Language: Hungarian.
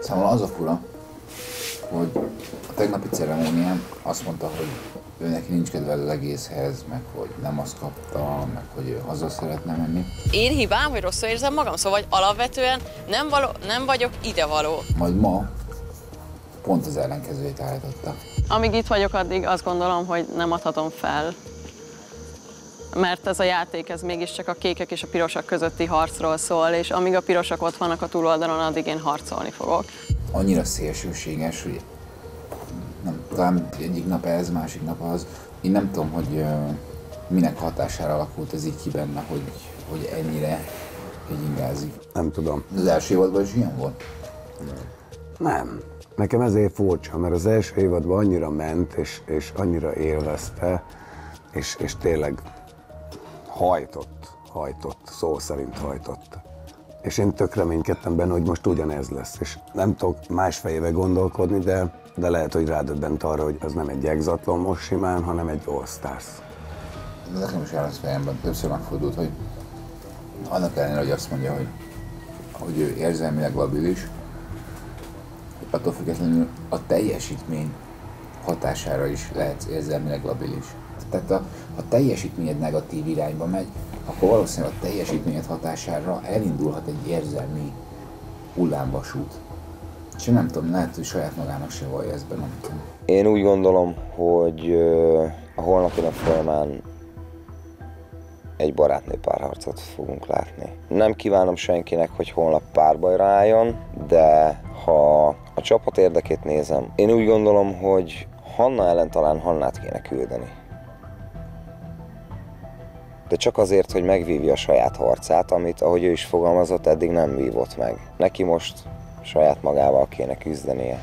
Számomra az a fura, hogy a tegnapi ceremónián azt mondta, hogy ő neki nincs kedve az egészhez, meg hogy nem azt kapta, meg hogy ő haza szeretne menni. Én hibám, hogy rosszul érzem magam, szóval hogy alapvetően nem, való, nem vagyok idevaló. Majd ma pont az ellenkezőjét állította. Amíg itt vagyok, addig azt gondolom, hogy nem adhatom fel. Mert ez a játék, ez mégiscsak a kékek és a pirosak közötti harcról szól, és amíg a pirosak ott vannak a túloldalon, addig én harcolni fogok. Annyira szélsőséges, hogy nem, talán egyik nap ez, másik nap az. Én nem tudom, hogy minek hatására alakult ez így ki benne, hogy, hogy ennyire így ingázik. Nem tudom. Az első évadban is ilyen volt? Nem. Nekem ezért furcsa, mert az első évadban annyira ment, és, és annyira élvezte, és, és tényleg hajtott, hajtott, szó szerint hajtott. És én tök reménykedtem benne, hogy most ugyanez lesz. És nem tudok más fejébe gondolkodni, de, de lehet, hogy rádöbbent arra, hogy ez nem egy exatlon most simán, hanem egy. De nekem is áll az fejemben, többször megfordult, hogy annak ellenére, hogy azt mondja, hogy, hogy ő érzelmileg labilis, attól függetlenül a teljesítmény hatására is lehet érzelmileg labilis. Tehát a, ha teljesítményed negatív irányba megy, akkor valószínűleg a teljesítményed hatására elindulhat egy érzelmi hullámvasút. És nem tudom, lehet, hogy saját magának se vallja ezt be, nem. Én úgy gondolom, hogy a holnapi nap folyamán egy barátnő párharcot fogunk látni. Nem kívánom senkinek, hogy holnap párbajra álljon, de ha a csapat érdekét nézem, én úgy gondolom, hogy Hanna ellen talán Hannát kéne küldeni. De csak azért, hogy megvívja a saját harcát, amit, ahogy ő is fogalmazott, eddig nem vívott meg. Neki most saját magával kéne küzdenie.